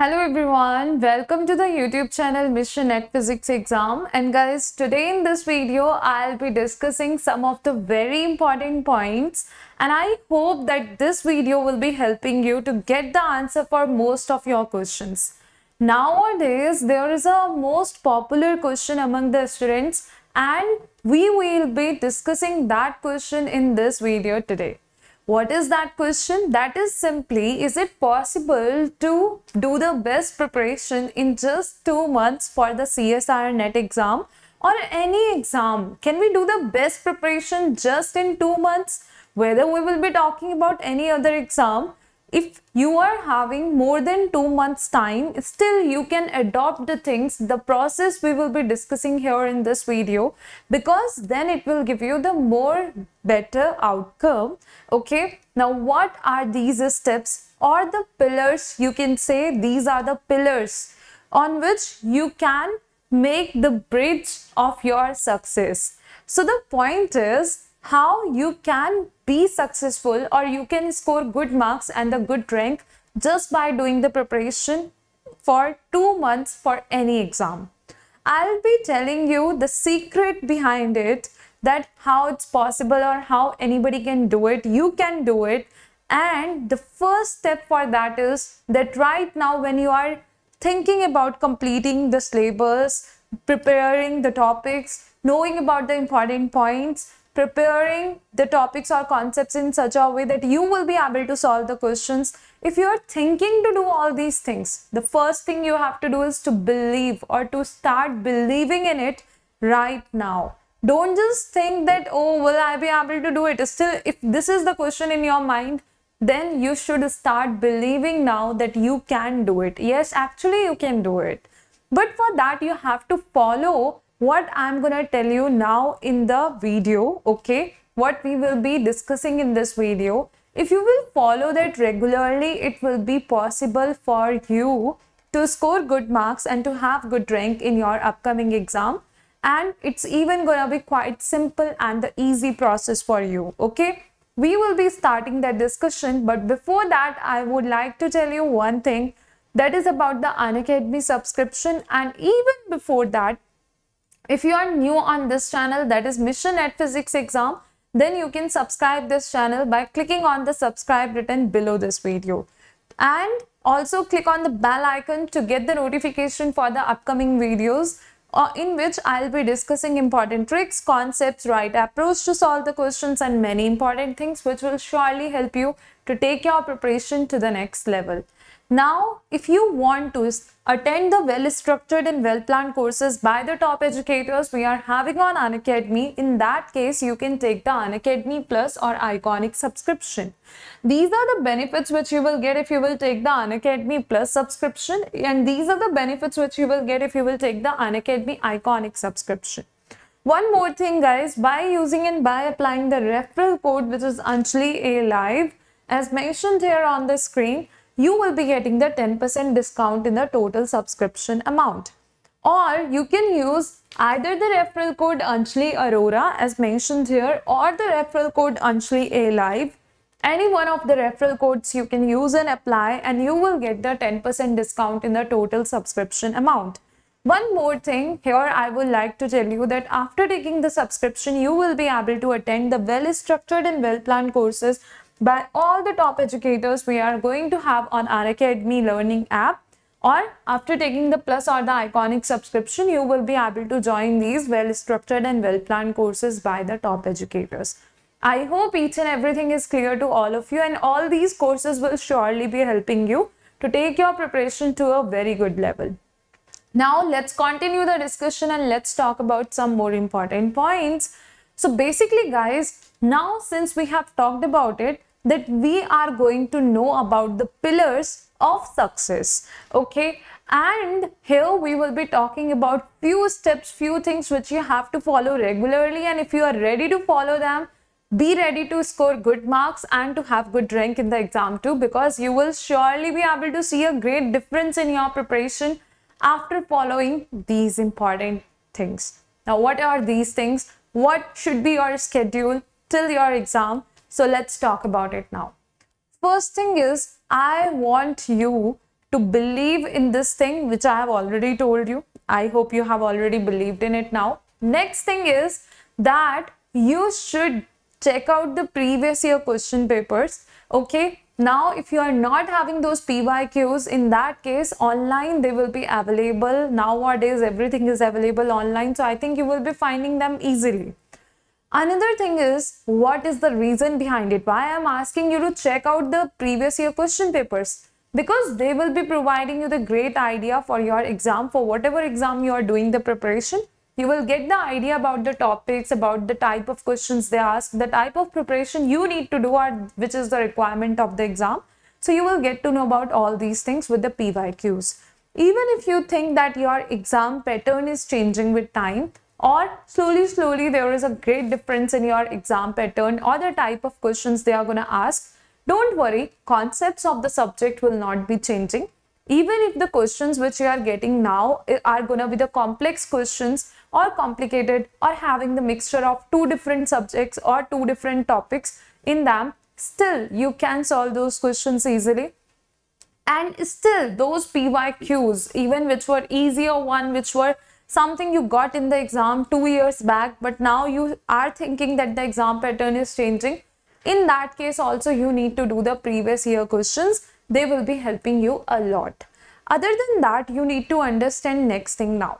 Hello everyone, welcome to the YouTube channel Mission Net Physics Exam and guys today in this video I'll be discussing some of the very important points and I hope that this video will be helping you to get the answer for most of your questions. Nowadays there is a most popular question among the students and we will be discussing that question in this video today. What is that question? That is simply, is it possible to do the best preparation in just two months for the CSIR NET exam or any exam? Can we do the best preparation just in two months? Whether we will be talking about any other exam, if you are having more than two months time still you can adopt the things. The process we will be discussing here in this video because then it will give you the more better outcome. Okay? Now what are these steps? Or the pillars you can say these are the pillars on which you can make the bridge of your success. So the point is how you can be successful or you can score good marks and the good rank just by doing the preparation for two months for any exam. I'll be telling you the secret behind it that how it's possible or how anybody can do it. You can do it. And the first step for that is that right now when you are thinking about completing the syllabus, preparing the topics, knowing about the important points, preparing the topics or concepts in such a way that you will be able to solve the questions. If you are thinking to do all these things, the first thing you have to do is to believe or to start believing in it right now. Don't just think that, oh, will I be able to do it? Still, if this is the question in your mind, then you should start believing now that you can do it. Yes, actually, you can do it. But for that, you have to follow what I'm gonna tell you now in the video, okay? What we will be discussing in this video. If you will follow that regularly, it will be possible for you to score good marks and to have good rank in your upcoming exam. And it's even gonna be quite simple and the easy process for you, okay? We will be starting that discussion, but before that, I would like to tell you one thing that is about the Unacademy subscription. And even before that, if you are new on this channel that is Mission Net Physics exam, then you can subscribe this channel by clicking on the subscribe button below this video. And also click on the bell icon to get the notification for the upcoming videos uh, in which I'll be discussing important tricks, concepts, right approach to solve the questions and many important things which will surely help you to take your preparation to the next level. Now, if you want to attend the well-structured and well-planned courses by the top educators we are having on Unacademy, in that case, you can take the Unacademy Plus or Iconic subscription. These are the benefits which you will get if you will take the Unacademy Plus subscription and these are the benefits which you will get if you will take the Unacademy Iconic subscription. One more thing guys, by using and by applying the referral code which is Anjali A Live as mentioned here on the screen, you will be getting the 10% discount in the total subscription amount. Or you can use either the referral code Anjali Arora as mentioned here or the referral code Anjali A Live. Any one of the referral codes you can use and apply and you will get the 10% discount in the total subscription amount. One more thing here I would like to tell you that after taking the subscription you will be able to attend the well structured and well planned courses by all the top educators we are going to have on Unacademy learning app. Or after taking the plus or the iconic subscription you will be able to join these well structured and well planned courses by the top educators. I hope each and everything is clear to all of you and all these courses will surely be helping you to take your preparation to a very good level. Now let's continue the discussion and let's talk about some more important points. So basically guys now since we have talked about it that we are going to know about the pillars of success okay? And here we will be talking about few steps few things which you have to follow regularly. And if you are ready to follow them be ready to score good marks and to have good rank in the exam too because you will surely be able to see a great difference in your preparation after following these important things. Now what are these things? What should be your schedule till your exam so let's talk about it now. First thing is, I want you to believe in this thing which I have already told you. I hope you have already believed in it now. Next thing is that you should check out the previous year question papers. Okay. Now, if you are not having those PYQs, in that case, online they will be available. Nowadays, everything is available online. So I think you will be finding them easily. Another thing is, what is the reason behind it? Why I'm asking you to check out the previous year question papers? Because they will be providing you the great idea for your exam, for whatever exam you are doing the preparation. You will get the idea about the topics, about the type of questions they ask, the type of preparation you need to do, which is the requirement of the exam. So you will get to know about all these things with the PYQs. Even if you think that your exam pattern is changing with time, or slowly slowly there is a great difference in your exam pattern. Or the type of questions they are going to ask. Don't worry concepts of the subject will not be changing. Even if the questions which you are getting now eh, are going to be the complex questions or complicated or having the mixture of two different subjects or two different topics in them still you can solve those questions easily. And still those pyqs even which were easier one which were something you got in the exam two years back, but now you are thinking that the exam pattern is changing. In that case, also you need to do the previous year questions. They will be helping you a lot. Other than that, you need to understand next thing now.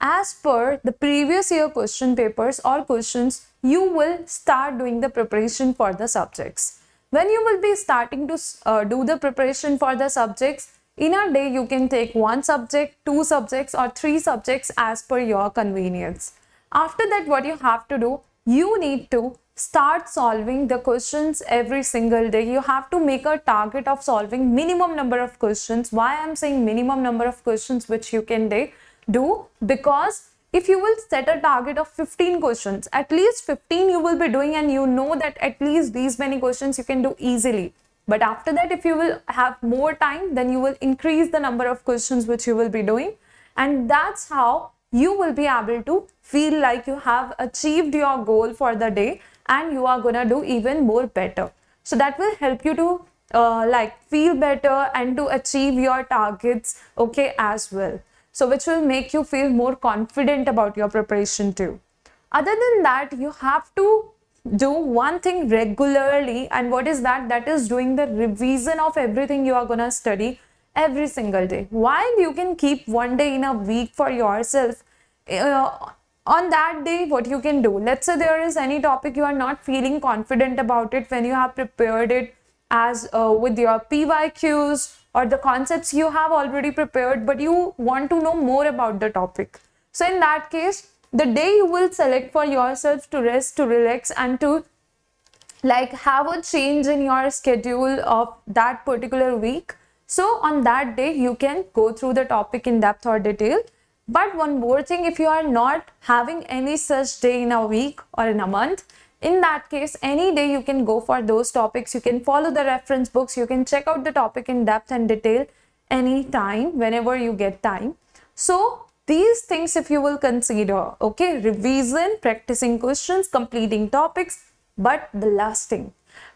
As per the previous year question papers or questions, you will start doing the preparation for the subjects. When you will be starting to uh, do the preparation for the subjects, in a day, you can take one subject, two subjects or three subjects as per your convenience. After that, what you have to do, you need to start solving the questions every single day. You have to make a target of solving minimum number of questions. Why I'm saying minimum number of questions which you can do? Because if you will set a target of 15 questions, at least 15 you will be doing and you know that at least these many questions you can do easily. But after that, if you will have more time, then you will increase the number of questions which you will be doing. And that's how you will be able to feel like you have achieved your goal for the day and you are gonna do even more better. So that will help you to uh, like feel better and to achieve your targets okay as well. So which will make you feel more confident about your preparation too. Other than that, you have to do one thing regularly and what is that? That is doing the revision of everything you are gonna study every single day. While you can keep one day in a week for yourself uh, on that day what you can do? Let's say there is any topic you are not feeling confident about it when you have prepared it as uh, with your pyqs or the concepts you have already prepared but you want to know more about the topic. So in that case the day you will select for yourself to rest to relax and to like have a change in your schedule of that particular week. So on that day you can go through the topic in depth or detail. But one more thing if you are not having any such day in a week or in a month in that case any day you can go for those topics. You can follow the reference books. You can check out the topic in depth and detail anytime whenever you get time. So these things if you will consider okay revision practicing questions completing topics but the last thing.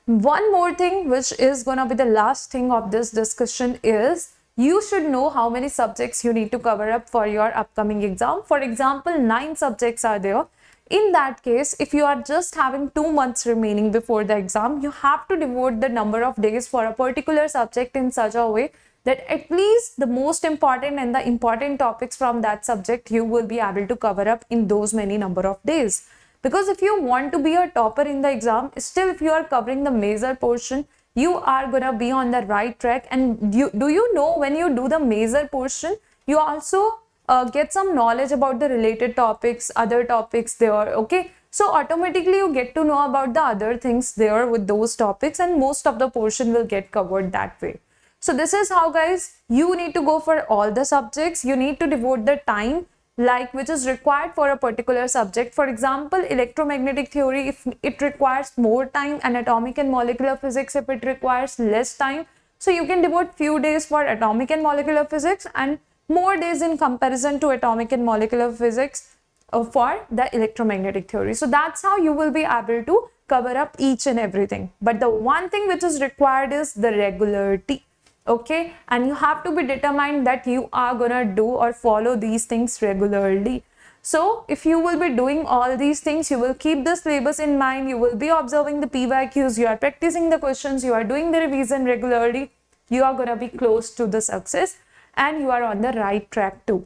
One more thing which is gonna be the last thing of this discussion is you should know how many subjects you need to cover up for your upcoming exam. For example nine subjects are there. In that case if you are just having two months remaining before the exam you have to devote the number of days for a particular subject in such a way that at least the most important and the important topics from that subject you will be able to cover up in those many number of days. Because if you want to be a topper in the exam still if you are covering the major portion you are gonna be on the right track. And do you know when you do the major portion you also uh, get some knowledge about the related topics other topics there okay? So automatically you get to know about the other things there with those topics and most of the portion will get covered that way so this is how guys you need to go for all the subjects. You need to devote the time like which is required for a particular subject. For example, electromagnetic theory, if it requires more time and atomic and molecular physics, if it requires less time. So you can devote few days for atomic and molecular physics and more days in comparison to atomic and molecular physics uh, for the electromagnetic theory. So that's how you will be able to cover up each and everything. But the one thing which is required is the regularity okay? And you have to be determined that you are gonna do or follow these things regularly. So if you will be doing all these things you will keep the syllabus in mind you will be observing the pyqs you are practicing the questions you are doing the revision regularly you are gonna be close to the success and you are on the right track too.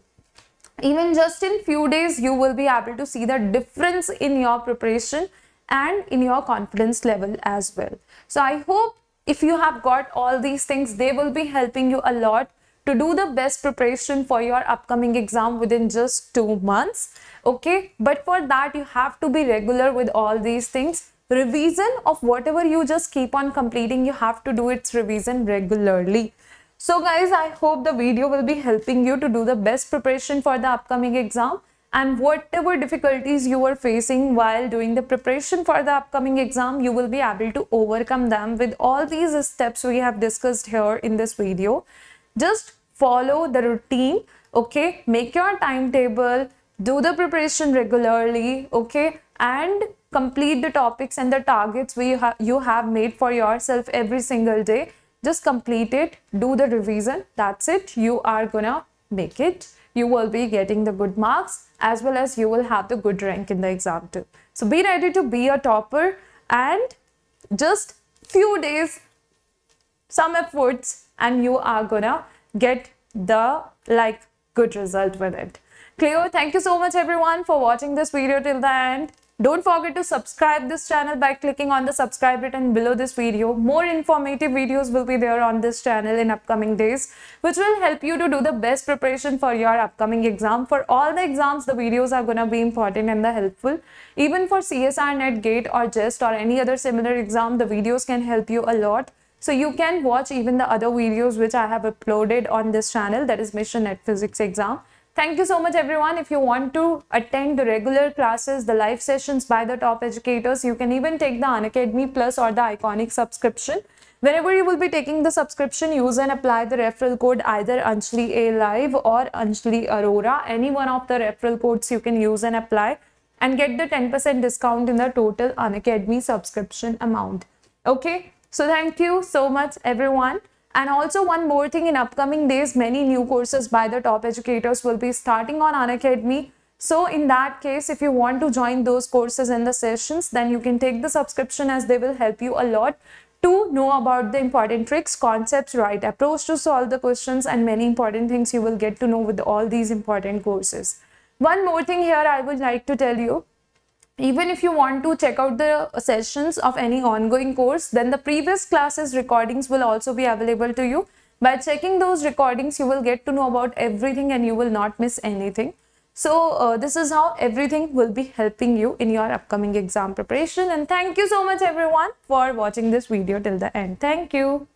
Even just in few days you will be able to see the difference in your preparation and in your confidence level as well. So i hope if you have got all these things they will be helping you a lot to do the best preparation for your upcoming exam within just two months okay? But for that you have to be regular with all these things. Revision of whatever you just keep on completing you have to do its revision regularly. So guys i hope the video will be helping you to do the best preparation for the upcoming exam and whatever difficulties you are facing while doing the preparation for the upcoming exam you will be able to overcome them with all these steps we have discussed here in this video. Just follow the routine okay? Make your timetable do the preparation regularly okay? And complete the topics and the targets we ha you have made for yourself every single day. Just complete it do the revision that's it. You are gonna make it you will be getting the good marks as well as you will have the good rank in the exam too. So be ready to be a topper and just few days, some efforts and you are gonna get the like good result with it. Cleo, Thank you so much everyone for watching this video till the end. Don't forget to subscribe this channel by clicking on the subscribe button below this video. More informative videos will be there on this channel in upcoming days, which will help you to do the best preparation for your upcoming exam. For all the exams, the videos are going to be important and the helpful. Even for CSIR, NET, GATE or JEST or any other similar exam, the videos can help you a lot. So you can watch even the other videos which I have uploaded on this channel that is Mission NET Physics exam. Thank you so much everyone. If you want to attend the regular classes, the live sessions by the top educators, you can even take the Unacademy Plus or the Iconic subscription. Whenever you will be taking the subscription, use and apply the referral code either Anjali A Live or Anjali Arora. Any one of the referral codes you can use and apply and get the 10% discount in the total Unacademy subscription amount. Okay, so thank you so much everyone. And also one more thing in upcoming days, many new courses by the top educators will be starting on Unacademy. So in that case, if you want to join those courses and the sessions, then you can take the subscription as they will help you a lot to know about the important tricks, concepts, right approach to solve the questions and many important things you will get to know with all these important courses. One more thing here I would like to tell you even if you want to check out the sessions of any ongoing course, then the previous classes recordings will also be available to you. By checking those recordings, you will get to know about everything and you will not miss anything. So uh, this is how everything will be helping you in your upcoming exam preparation. And thank you so much everyone for watching this video till the end. Thank you.